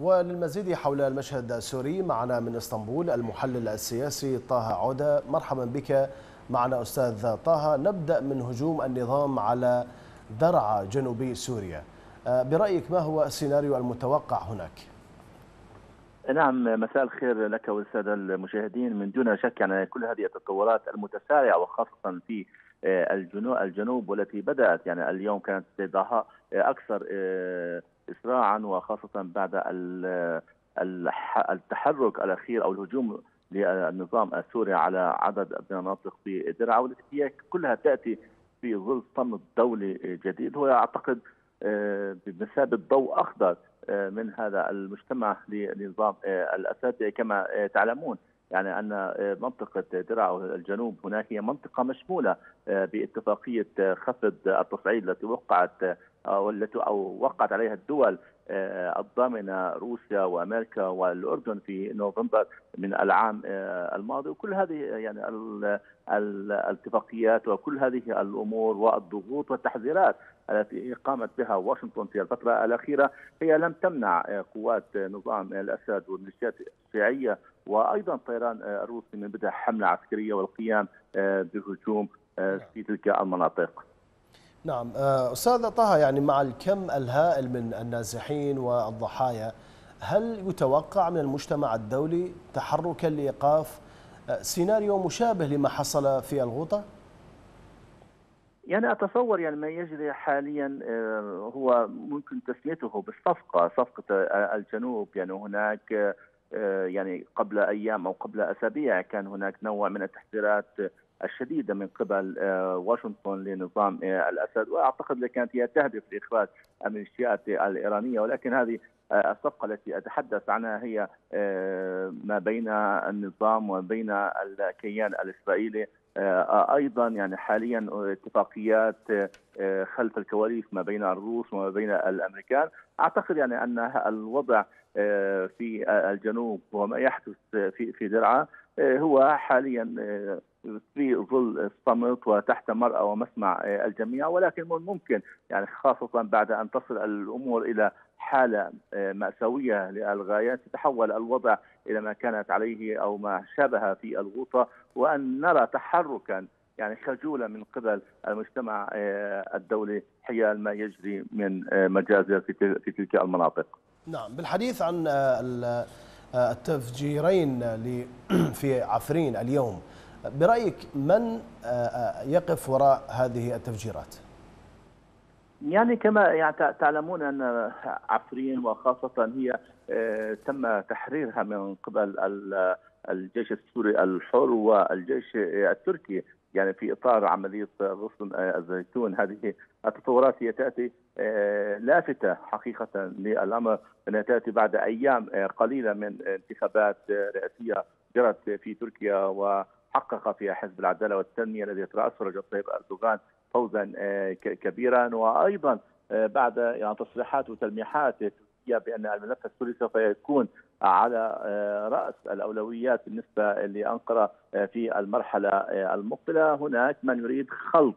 وللمزيد حول المشهد السوري معنا من اسطنبول المحلل السياسي طه عودة. مرحبا بك. معنا أستاذ طه نبدأ من هجوم النظام على درعا جنوبي سوريا. برأيك ما هو السيناريو المتوقع هناك؟ نعم مساء الخير لك والسادة المشاهدين. من دون شك يعني كل هذه التطورات المتسارعة وخاصة في الجنوب الجنوب والتي بدأت يعني اليوم كانت ضحى أكثر إسراعا وخاصة بعد التحرك الأخير أو الهجوم للنظام السوري على عدد من المناطق في درعا والتي كلها تأتي في ظل صمت دولي جديد. هو أعتقد بمثابة ضوء أخضر من هذا المجتمع لنظام الأسد كما تعلمون. يعني أن منطقة درعا الجنوب هناك هي منطقة مشمولة باتفاقية خفض التصعيد التي وقعت أو التي أو وقعت عليها الدول الضامنة روسيا وأمريكا والأردن في نوفمبر من العام الماضي. وكل هذه يعني الاتفاقيات وكل هذه الأمور والضغوط والتحذيرات التي قامت بها واشنطن في الفترة الأخيرة هي لم تمنع قوات نظام الأسد والميليشيات الشيعية وأيضا الطيران الروسي من بدء حملة عسكرية والقيام بهجوم في تلك المناطق. نعم أستاذ طه يعني مع الكم الهائل من النازحين والضحايا هل يتوقع من المجتمع الدولي تحركا لإيقاف سيناريو مشابه لما حصل في الغوطة؟ يعني أتصور يعني ما يجري حاليا هو ممكن تسميته بالصفقة صفقة الجنوب. يعني هناك يعني قبل أيام أو قبل أسابيع كان هناك نوع من التحذيرات الشديده من قبل واشنطن لنظام الأسد. وأعتقد كانت هي تهدف لإخراج الميليشيات الإيرانية ولكن هذه الصفقة التي أتحدث عنها هي ما بين النظام وبين الكيان الإسرائيلي. أيضا يعني حاليا اتفاقيات خلف الكواليس ما بين الروس وما بين الأمريكان. أعتقد يعني أن الوضع في الجنوب وما يحدث في في درعا هو حاليا في ظل الصمت وتحت مرأى ومسمع الجميع ولكن ممكن يعني خاصة بعد أن تصل الأمور إلى حالة مأساوية للغاية تتحول الوضع إلى ما كانت عليه أو ما شابه في الغوطة وأن نرى تحركا يعني خجولة من قبل المجتمع الدولي حيال ما يجري من مجازر في تلك المناطق. نعم بالحديث عن التفجيرين في عفرين اليوم برأيك من يقف وراء هذه التفجيرات؟ يعني كما يعني تعلمون أن عفرين وخاصة هي تم تحريرها من قبل الجيش السوري الحر والجيش التركي يعني في إطار عملية غصن الزيتون هذه التطورات هي تأتي لافتة حقيقة للأمر أنها تأتي بعد أيام قليلة من انتخابات رئاسية جرت في تركيا وحقق فيها حزب العدالة والتنمية الذي يتراسه رجب طيب أردوغان فوزا كبيرا وأيضا بعد يعني تصريحات وتلميحات بأن الملف السوري سوف يكون على رأس الأولويات بالنسبة لأنقرة في المرحلة المقبلة هناك من يريد خلط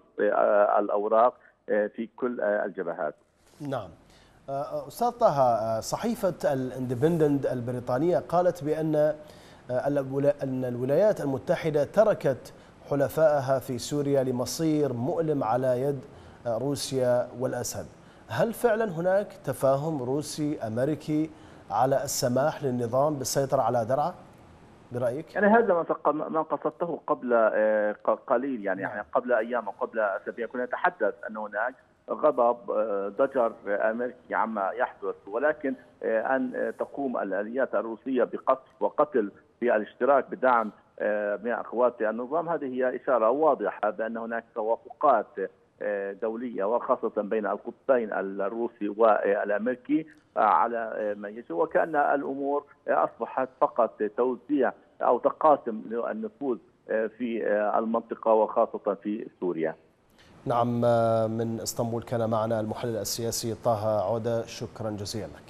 الأوراق في كل الجبهات. نعم. أستاذ طه صحيفة الاندبندنت البريطانية قالت بأن أن الولايات المتحدة تركت حلفائها في سوريا لمصير مؤلم على يد روسيا والأسد. هل فعلا هناك تفاهم روسي أمريكي على السماح للنظام بالسيطرة على درعا؟ برأيك؟ يعني هذا ما قصدته قبل قليل يعني, يعني قبل أيام وقبل اسابيع كنا نتحدث أن هناك غضب ضجر أمريكي عما يحدث ولكن أن تقوم الأليات الروسية بقصف وقتل في الاشتراك بدعم من أخوات النظام. هذه هي إشارة واضحة بأن هناك توافقات دولية وخاصة بين القطبين الروسي والأمريكي على ما يجري وكأن الأمور أصبحت فقط توزيع أو تقاسم النفوذ في المنطقة وخاصة في سوريا. نعم من إسطنبول كان معنا المحلل السياسي طه عودة. شكرا جزيلا لك.